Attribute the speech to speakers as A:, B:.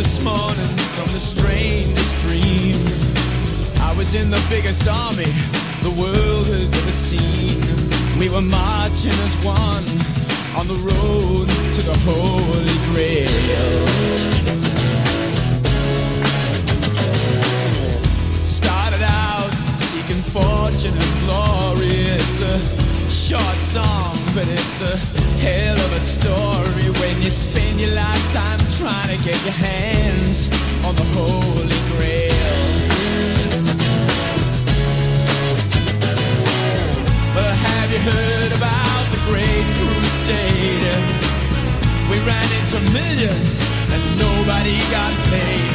A: this morning from the strangest dream. I was in the biggest army the world has ever seen. We were marching as one on the road to the Holy Grail. Started out seeking fortune and glory. It's a short song, but it's a hell of a story when you spend your lifetime to get your hands on the Holy Grail. But have you heard about the Great Crusade? We ran into millions and nobody got paid.